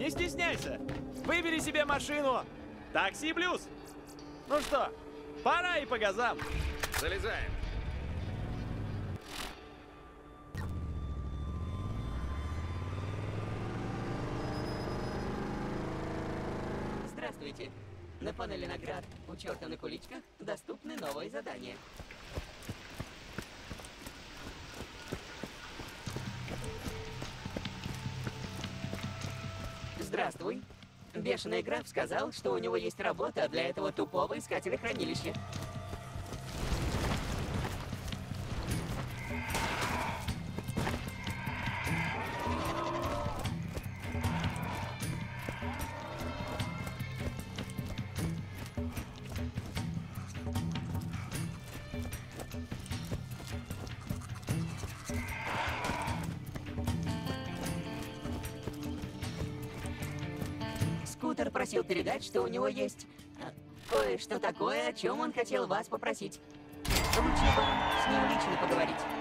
Не стесняйся. Выбери себе машину. Такси плюс. Ну что, пора и по газам. Залезаем. Здравствуйте. На панели наград у черта на куличках доступны новые задания. Здравствуй. Бешеный граф сказал, что у него есть работа для этого тупого искателя хранилища. Скутер просил передать, что у него есть э, кое-что такое, о чем он хотел вас попросить. Лучше вам с ним лично поговорить.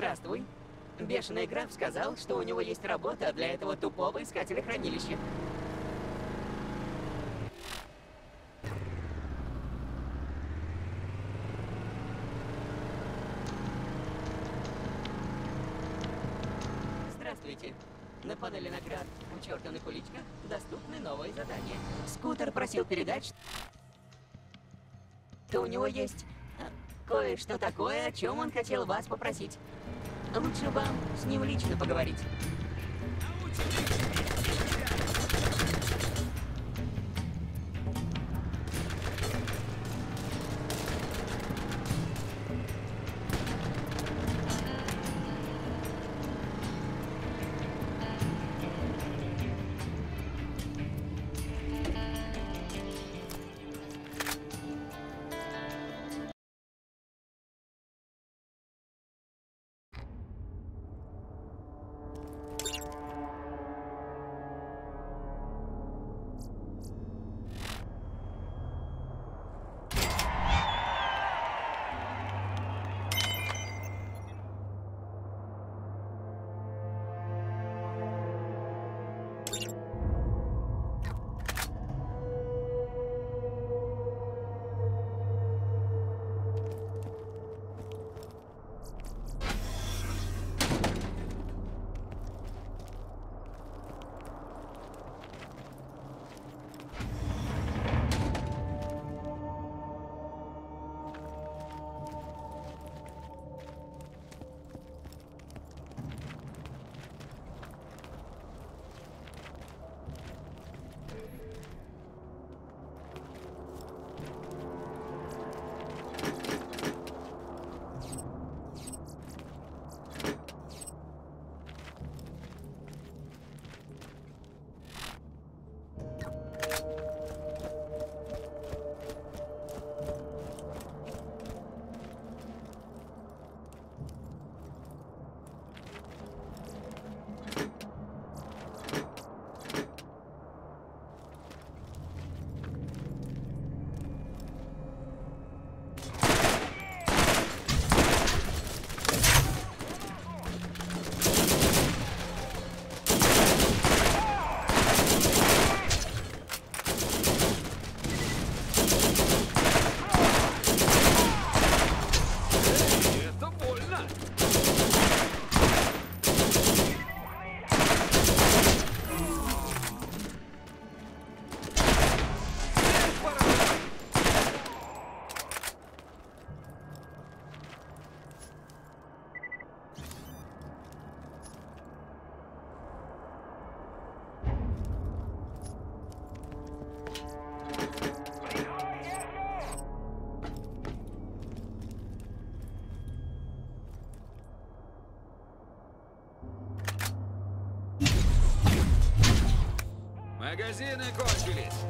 Здравствуй. Бешеный граф сказал, что у него есть работа для этого тупого искателя хранилища. Здравствуйте. На панели наград у черта на куличках доступны новые задания. Скутер просил передать, что у него есть кое-что такое, о чем он хотел вас попросить. Лучше вам с ним лично поговорить. Магазины кончились.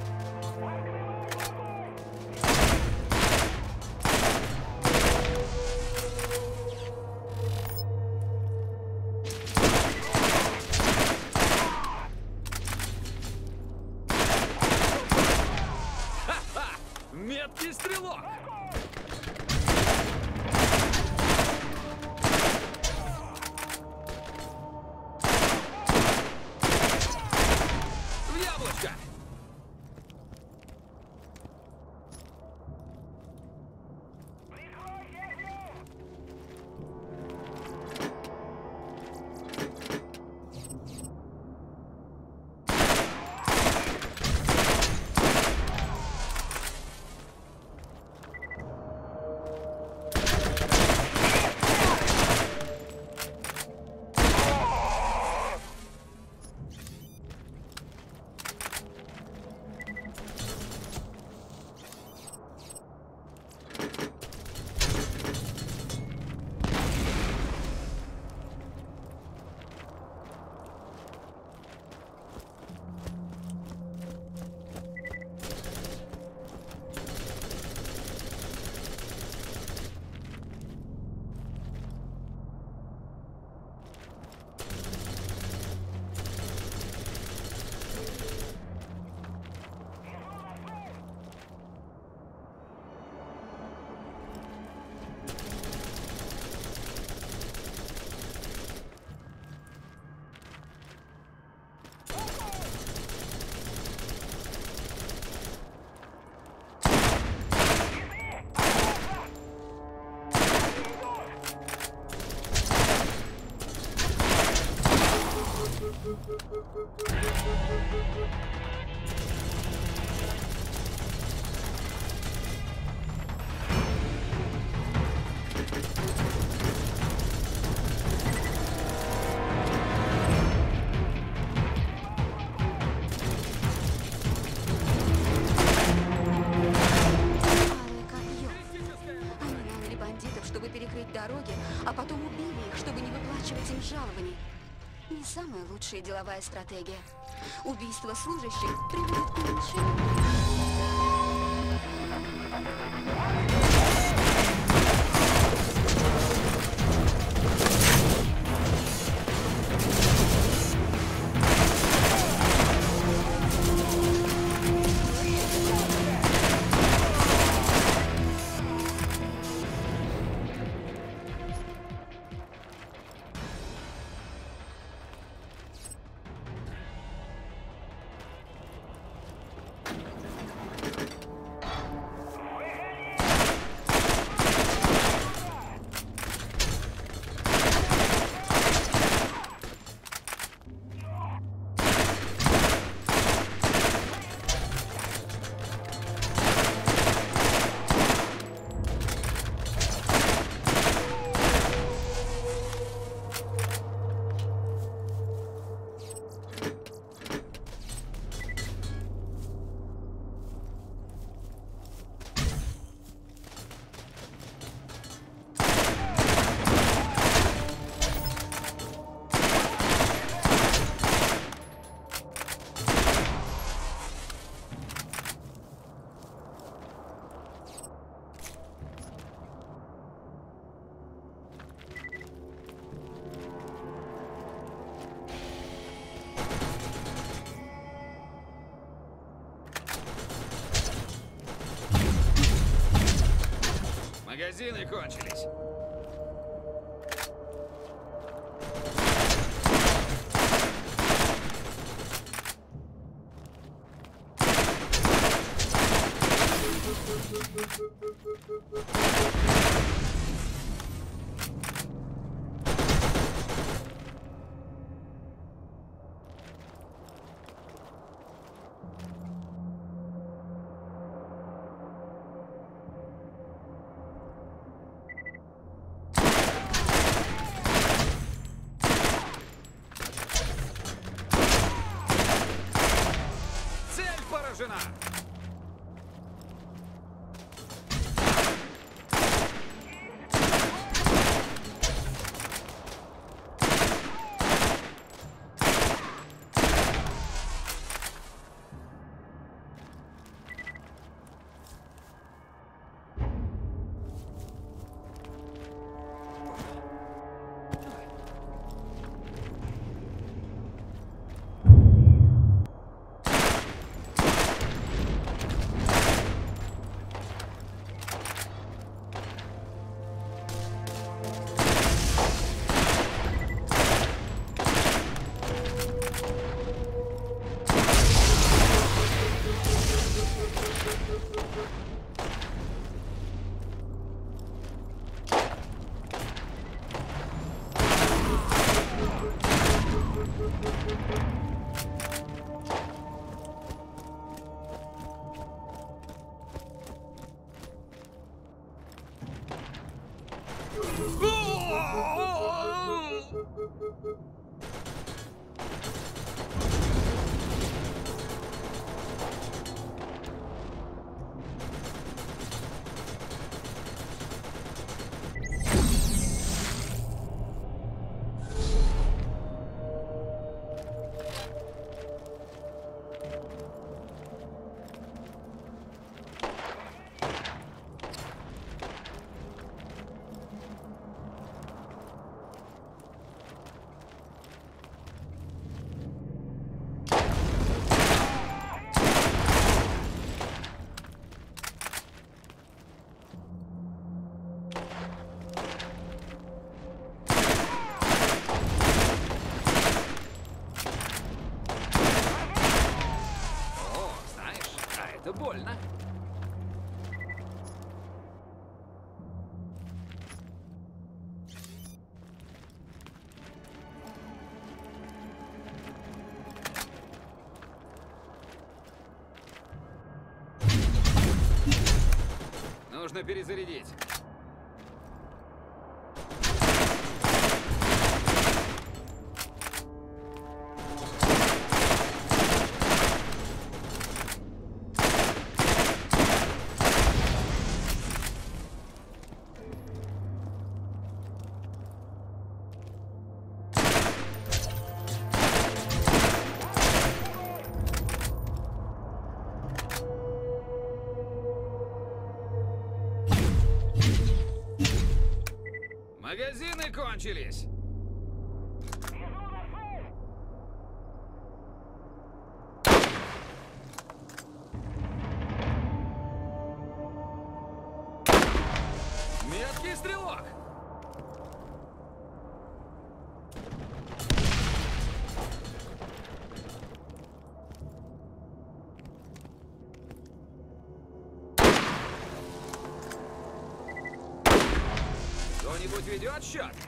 Деловая стратегия. Убийство служащих приводит к уменьшению. Это больно. Кончились. Меткий стрелок. Кто-нибудь ведет счет?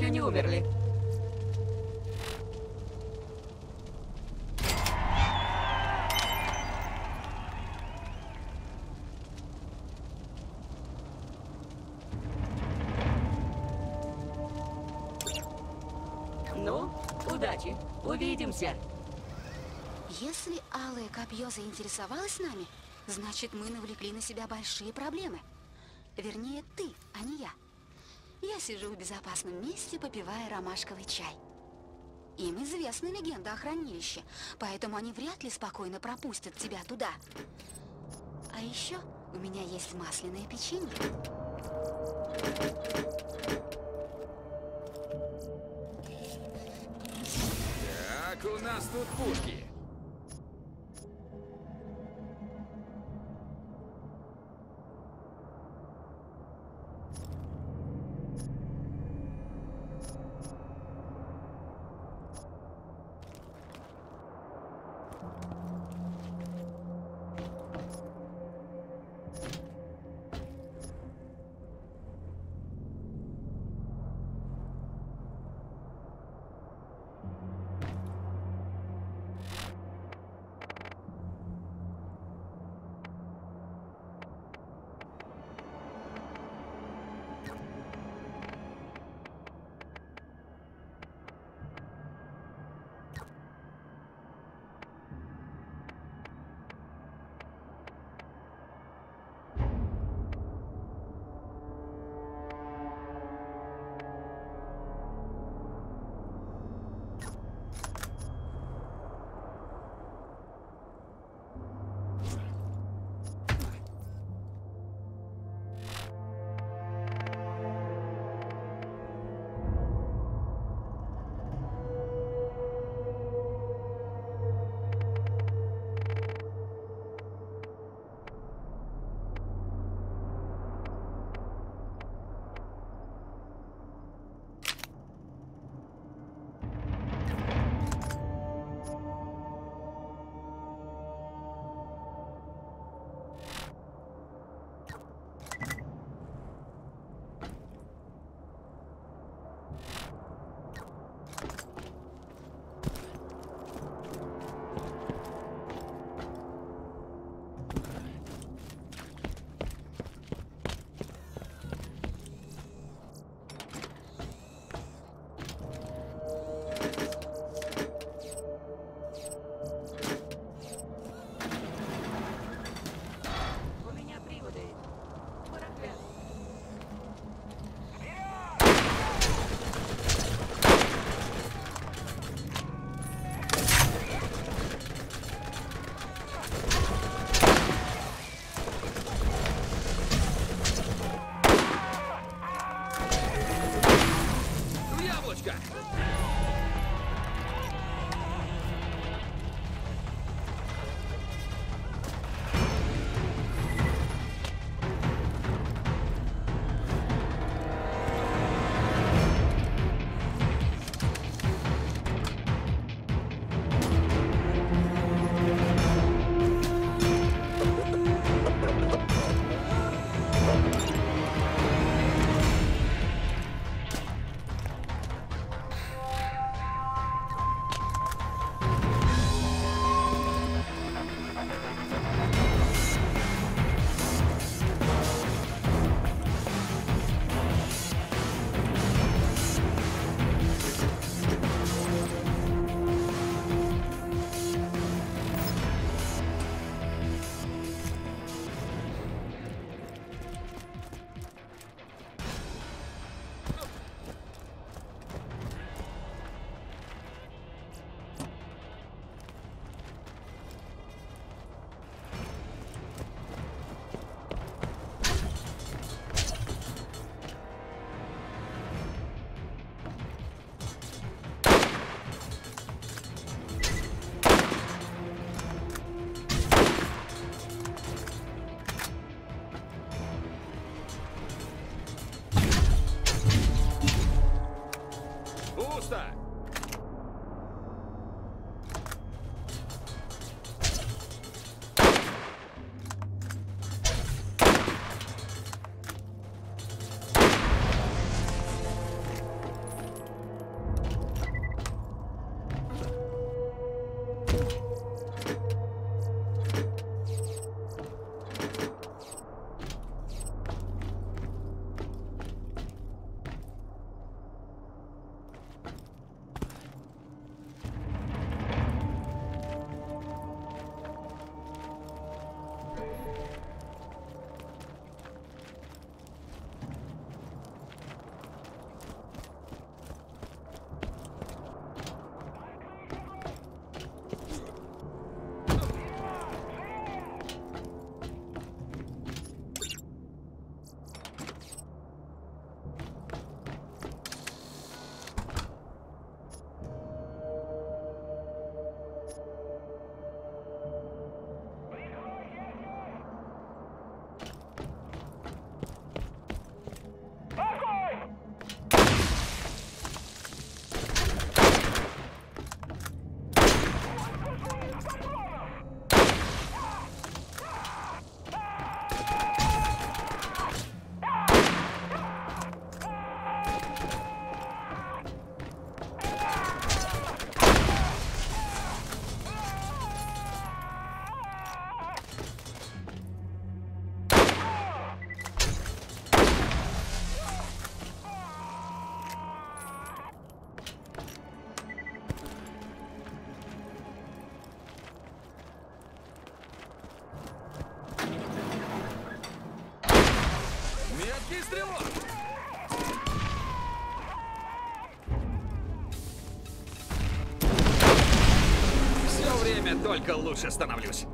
Еще не умерли. Ну, удачи. Увидимся. Если Алое Копье заинтересовалось нами, значит, мы навлекли на себя большие проблемы. Вернее, сижу в безопасном месте, попивая ромашковый чай. Им известна легенда о хранилище, поэтому они вряд ли спокойно пропустят тебя туда. А еще у меня есть масляное печенье. Так, у нас тут пушки. Меткий стрелок! Все время только лучше становлюсь.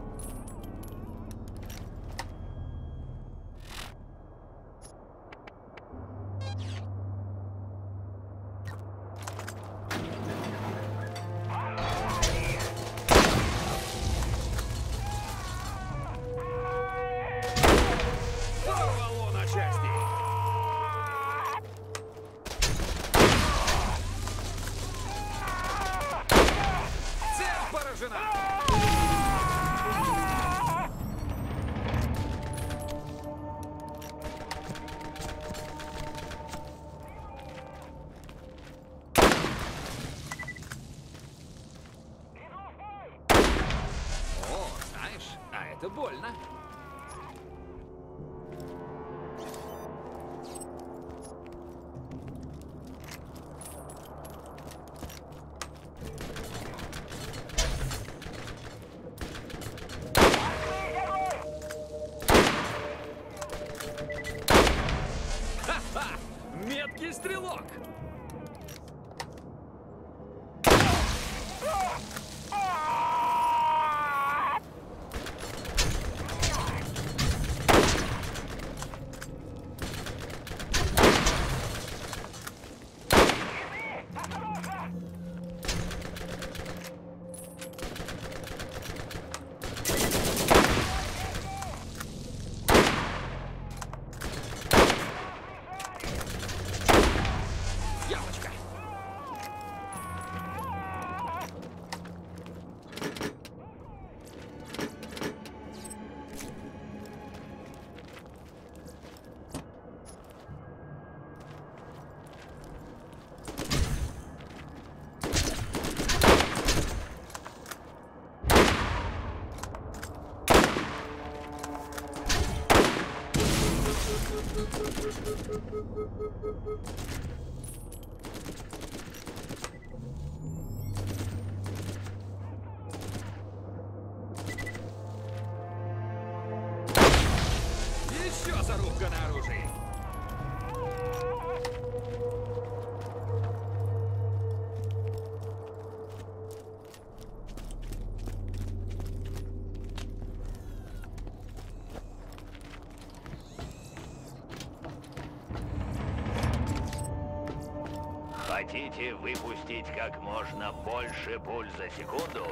Хотите выпустить как можно больше пуль за секунду?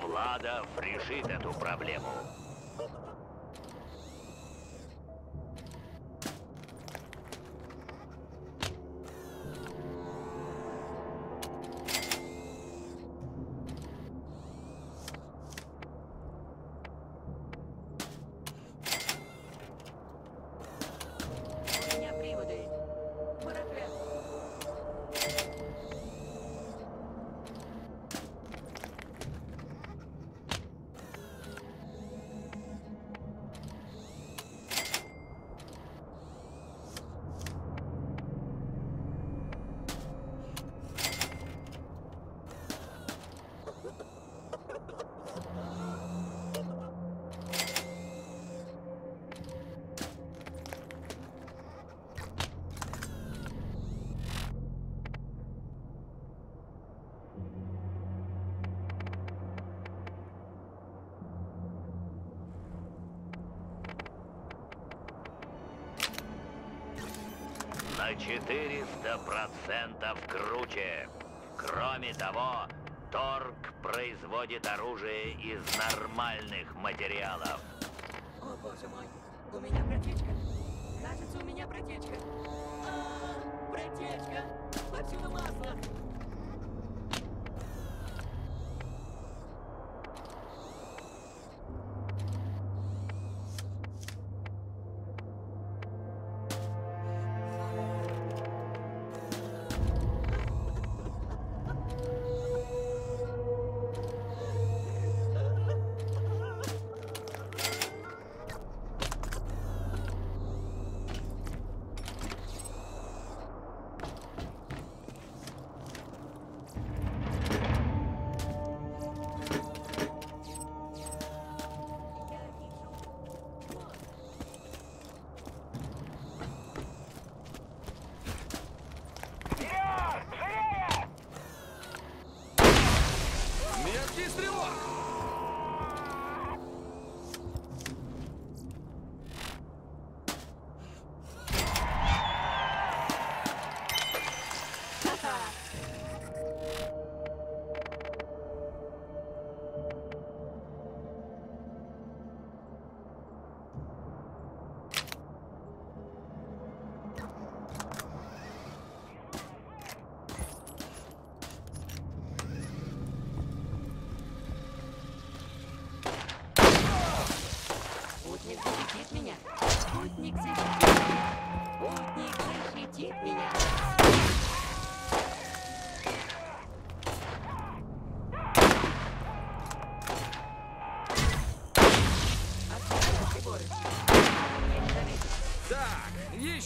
Владов решит эту проблему. 400% круче. Кроме того, Торг производит оружие из нормальных материалов. О, боже мой. У меня протечка. Кажется, у меня протечка. А, протечка. Повсюду масло.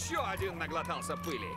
Еще один наглотался пыли.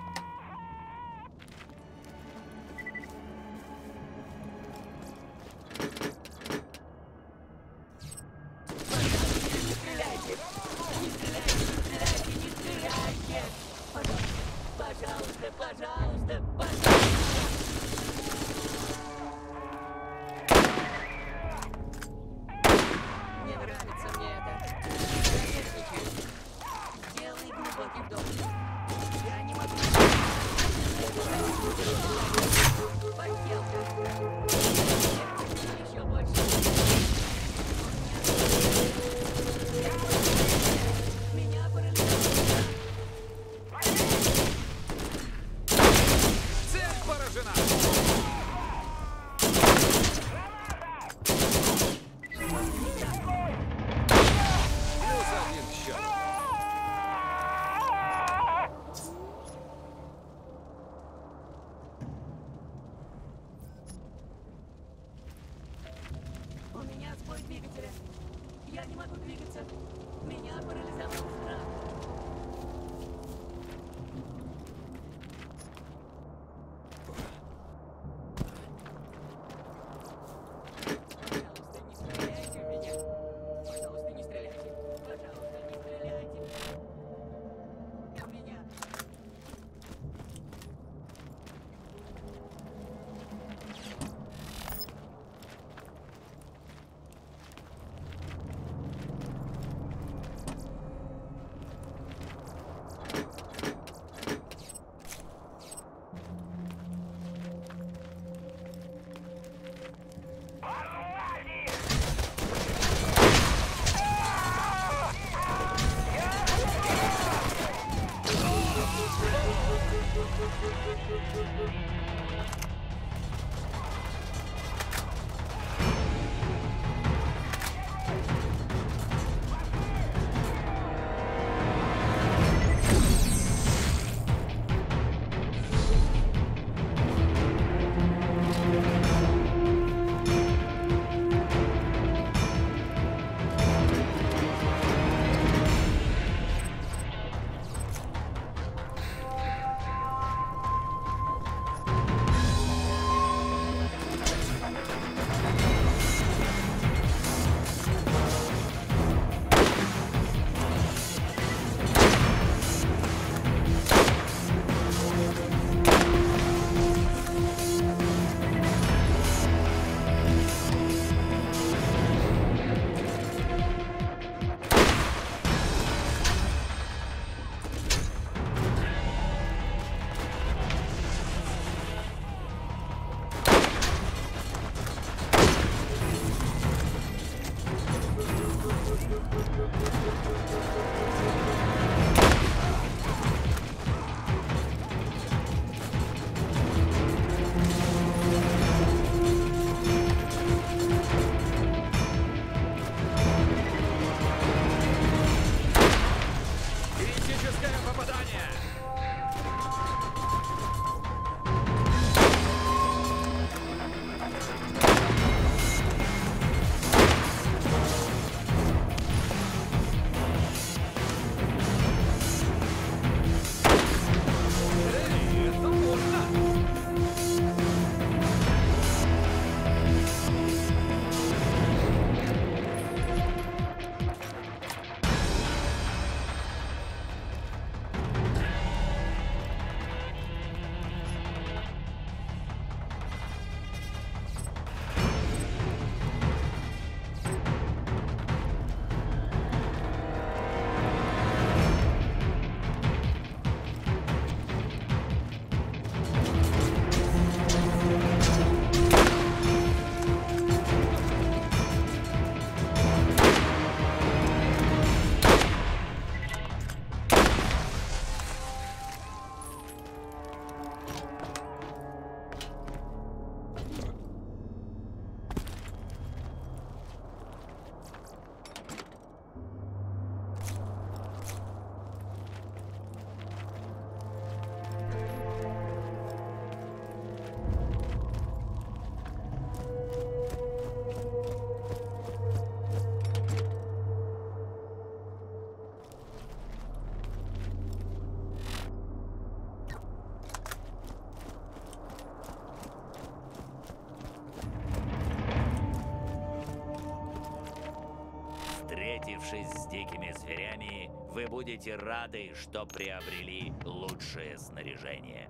Встретившись с дикими зверями, вы будете рады, что приобрели лучшее снаряжение.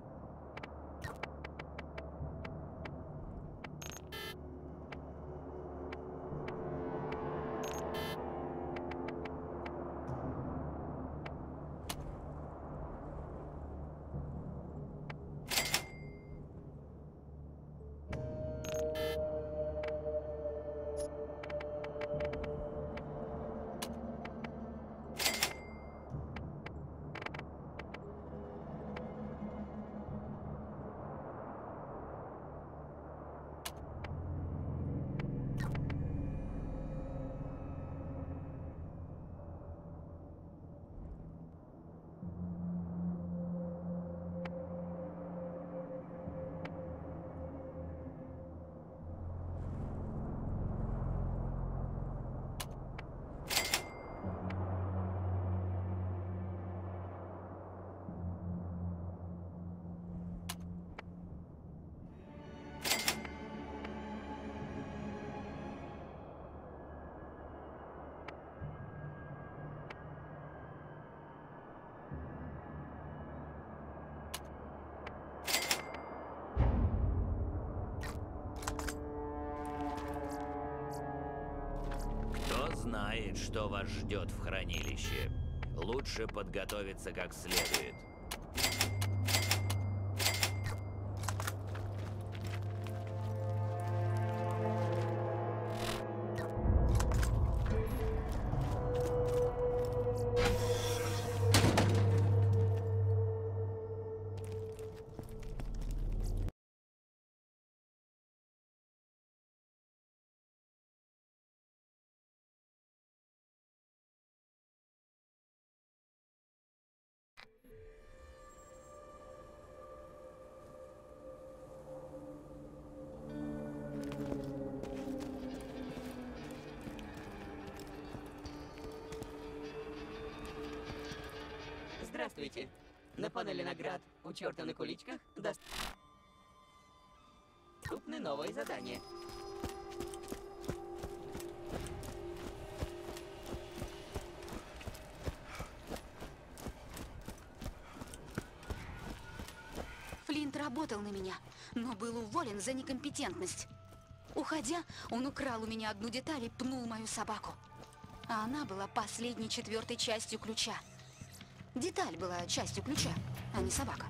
Знает, что вас ждет в хранилище? Лучше подготовиться как следует. Здравствуйте. На панели наград у черта на куличках доступны новые задания. Флинт работал на меня, но был уволен за некомпетентность. Уходя, он украл у меня одну деталь и пнул мою собаку. А она была последней четвертой частью ключа. Деталь была частью ключа, а не собака.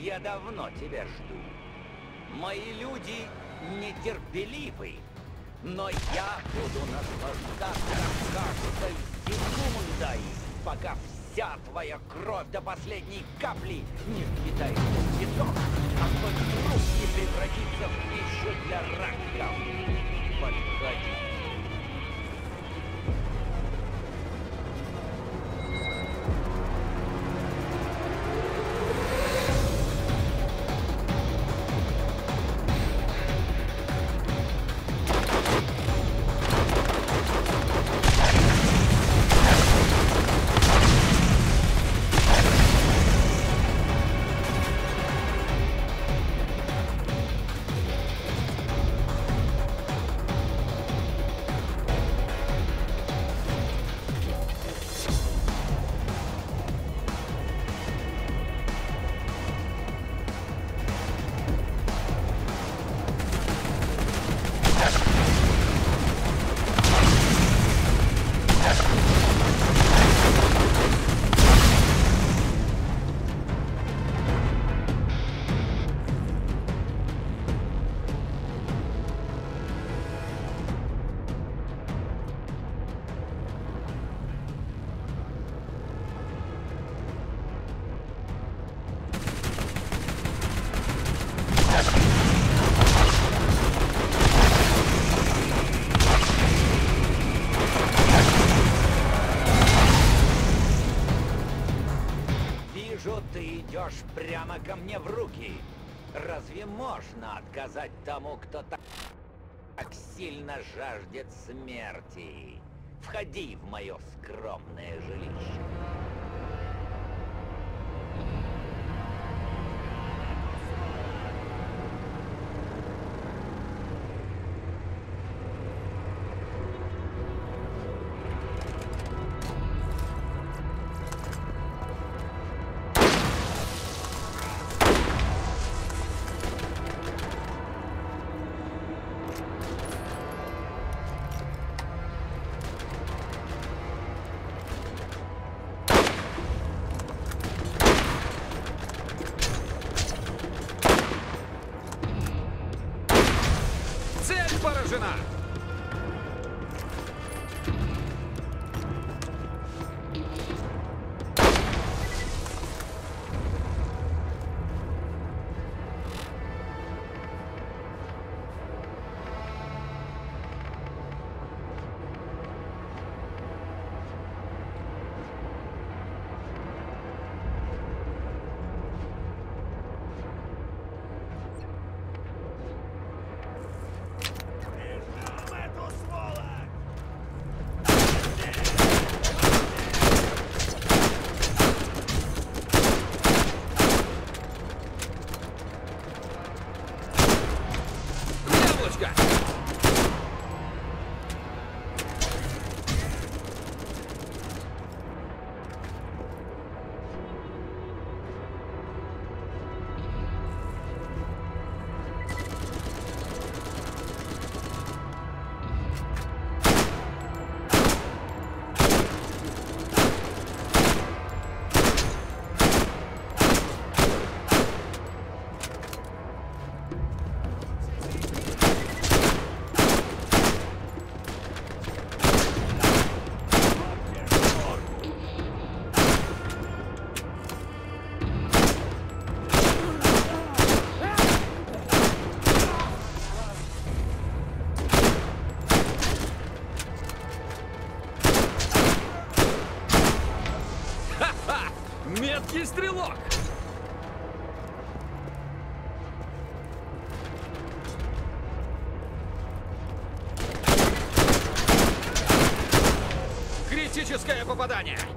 Я давно тебя жду. Мои люди нетерпеливы, но я буду наслаждаться каждой секундой, пока вся твоя кровь до последней капли не впитается в песок, а твой труп не превратится в пищу для раков. Подходи. Идешь прямо ко мне в руки. Разве можно отказать тому, кто так, так сильно жаждет смерти? Входи в мое скромное жилище. Попадание!